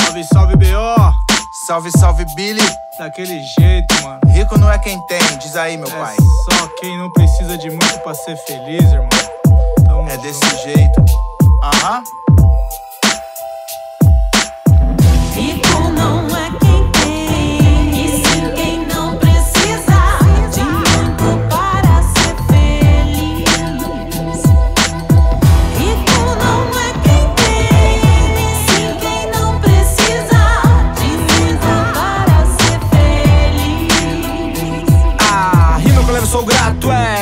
Salve, salve, B.O. Salve, salve, Billy. Daquele jeito, mano. Rico não é quem tem, diz aí, meu é pai. Só quem não precisa de muito pra ser feliz, irmão. Tamo é desse jeito. Aham.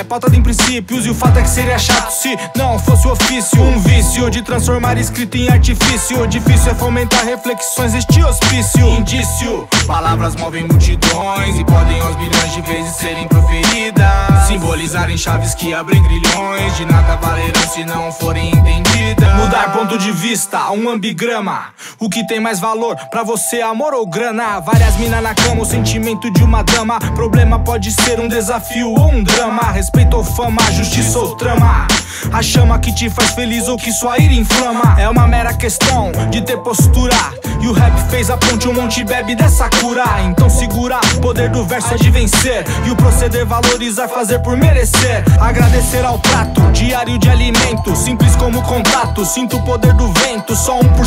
Pautada em princípios. E o fato é que seria chato se não fosse o ofício. Um vício de transformar escrito em artifício. Difícil é fomentar reflexões, este hospício. Indício, palavras movem multidões e podem aos milhões de vezes serem proferidas. Simbolizarem chaves que abrem grilhões. De nada valerão se não forem entendidas. Mudar ponto de vista, um ambigrama. O que tem mais valor pra você, amor ou grana? Várias minas na cama, o sentimento de uma dama. Problema pode ser um desafio ou um drama. Respeito ou fama, justiça ou trama. A chama que te faz feliz ou que sua ira inflama. É uma mera questão de ter postura. E o rap fez a ponte, um monte bebe dessa cura. Então segura, poder do verso é de vencer. E o proceder valorizar, fazer por merecer. Agradecer ao prato, diário de alimento. Simples como contato, sinto o poder do vento, só 1%.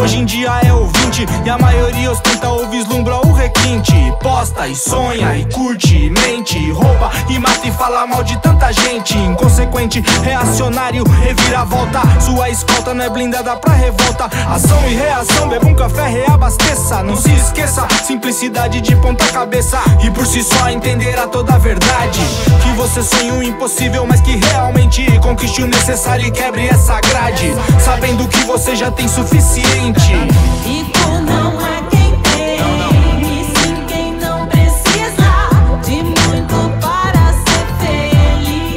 Hoje em dia é o 20 e a maioria ostenta ou vislumbra o requinte. Posta e sonha e curte, e mente, e rouba e mata e fala mal de tanta gente. Inconsequente, reacionário, reviravolta. Sua escolta não é blindada pra revolta. Ação e reação, beba um café, reabasteça. Não se esqueça, simplicidade de ponta cabeça. E por si só entenderá toda a verdade. Que você sonha o impossível, mas que realmente conquiste o necessário e quebre essa grade. Sabendo você já tem suficiente. Rico não é quem tem, e sim quem não precisa de muito para ser feliz.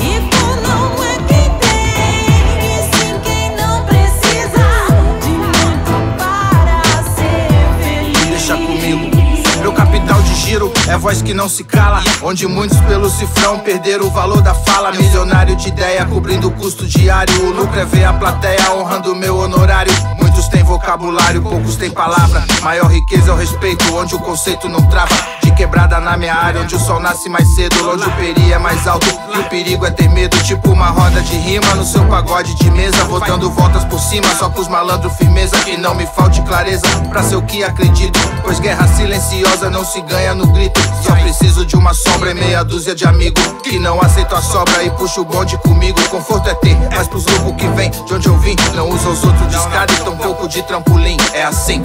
Rico não é quem tem, e sim quem não precisa de muito para ser feliz. Deixa comigo. Meu capital de giro é voz que não se cala. Onde muitos pelo cifrão perderam o valor da fala. Milionário de ideia cobrindo o custo diário. O lucro é ver a plateia honrando meu honorário. Muitos têm vocabulário, poucos têm palavra. Maior riqueza é o respeito, onde o conceito não trava. De quebrada na minha área, onde o sol nasce mais cedo. Onde o peri é mais alto e o perigo é ter medo. Tipo uma roda de rima no seu pagode de mesa. Voltando voltas por cima, só com os malandros firmeza. Que não me falte clareza pra ser o que acredito. Pois guerra silenciosa não se ganha no grito. Só preciso de uma sombra e meia dúzia de amigos que não aceitam a sobra e puxa o bonde comigo. Conforto é ter, mas pros loucos que vem de onde eu vim, não usa os outros de escada e tão pouco de trampolim. É assim.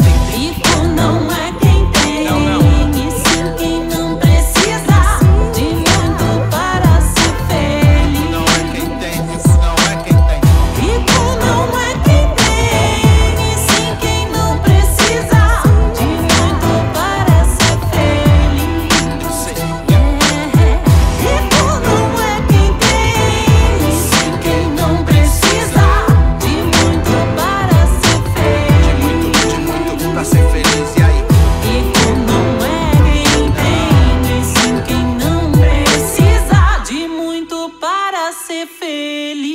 ser feliz.